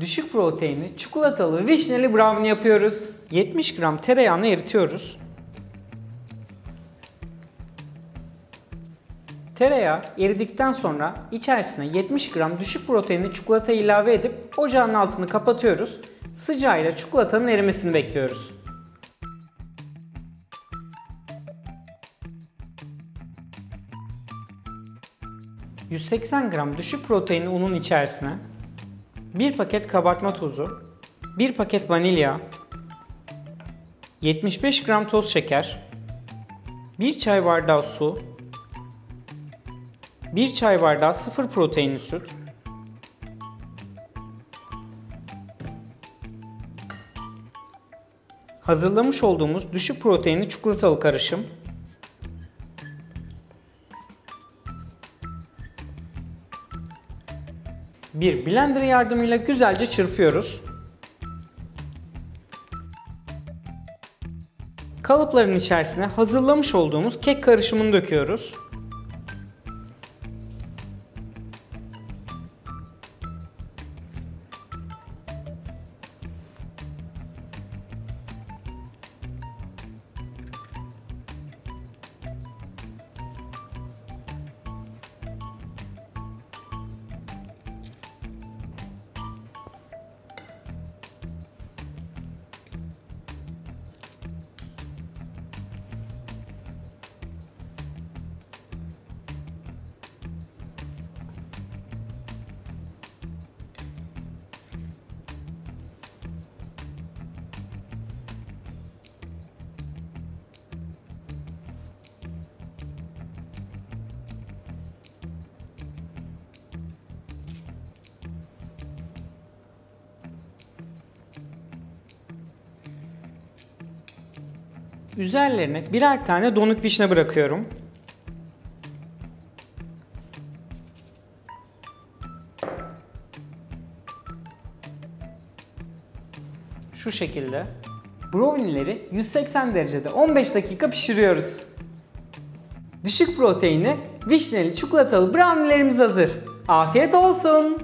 Düşük proteinli çikolatalı vişneli brownie yapıyoruz. 70 gram tereyağını eritiyoruz. Tereyağı eridikten sonra içerisine 70 gram düşük proteinli çikolata ilave edip ocağın altını kapatıyoruz. Sıcağıyla çikolatanın erimesini bekliyoruz. ...180 gram düşük proteinli unun içerisine 1 paket kabartma tozu, 1 paket vanilya, 75 gram toz şeker, 1 çay bardağı su, 1 çay bardağı sıfır proteinli süt, hazırlamış olduğumuz düşük proteinli çikolatalı karışım, bir blender yardımıyla güzelce çırpıyoruz. Kalıpların içerisine hazırlamış olduğumuz kek karışımını döküyoruz. Üzerlerine birer tane donuk vişne bırakıyorum. Şu şekilde. Brownie'leri 180 derecede 15 dakika pişiriyoruz. Düşük proteinli vişneli çikolatalı brownie'lerimiz hazır. Afiyet olsun.